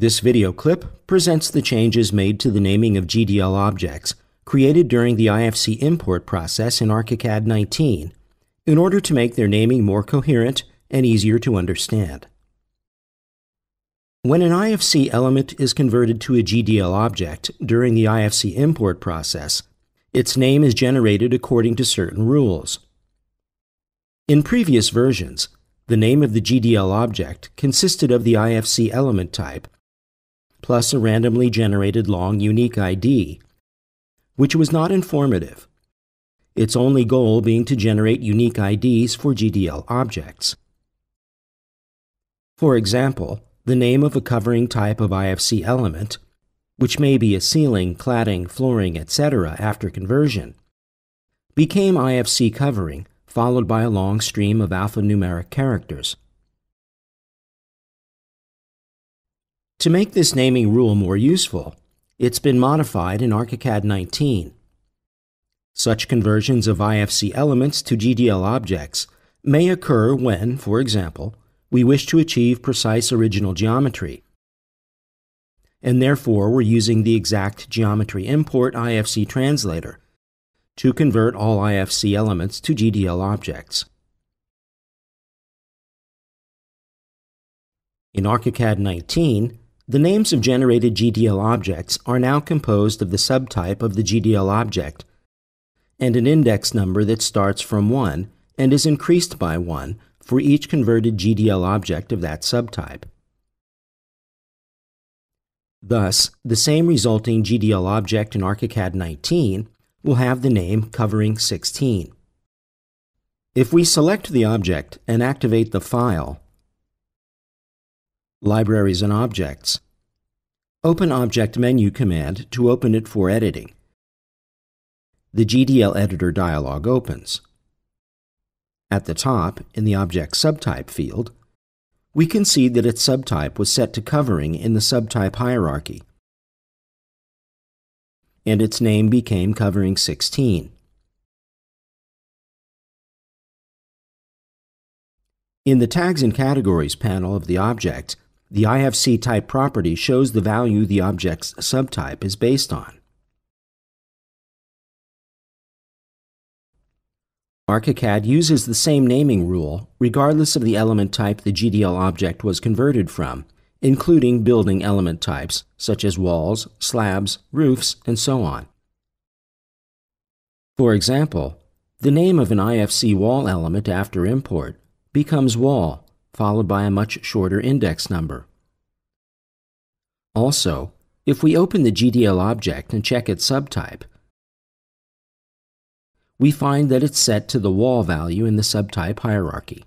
This video clip presents the changes made to the naming of GDL objects created during the IFC import process in ArchiCAD 19 in order to make their naming more coherent and easier to understand. When an IFC element is converted to a GDL object during the IFC import process, its name is generated according to certain rules. In previous versions, the name of the GDL object consisted of the IFC element type plus a randomly generated long unique ID, which was not informative, its only goal being to generate unique IDs for GDL objects. For example, the name of a covering type of IFC element, which may be a ceiling, cladding, flooring, etc. after conversion, became IFC covering followed by a long stream of alphanumeric characters. To make this naming rule more useful, it's been modified in ArchiCAD 19. Such conversions of IFC elements to GDL objects may occur when, for example, we wish to achieve precise original geometry, and therefore we're using the exact geometry import IFC translator to convert all IFC elements to GDL objects. In ArchiCAD 19, the names of generated GDL objects are now composed of the subtype of the GDL object and an index number that starts from 1 and is increased by 1 for each converted GDL object of that subtype. Thus, the same resulting GDL object in ArchiCAD 19 will have the name covering 16. If we select the object and activate the file, Libraries and Objects, open Object Menu command to open it for editing. The GDL Editor dialog opens. At the top, in the Object Subtype field, we can see that its subtype was set to covering in the subtype hierarchy and its name became covering 16. In the Tags and Categories panel of the object, the IFC type property shows the value the object's subtype is based on. ArchiCAD uses the same naming rule regardless of the element type the GDL object was converted from, including building element types such as walls, slabs, roofs, and so on. For example, the name of an IFC wall element after import becomes wall, followed by a much shorter index number. Also, if we open the GDL object and check its subtype, we find that it's set to the wall value in the subtype hierarchy.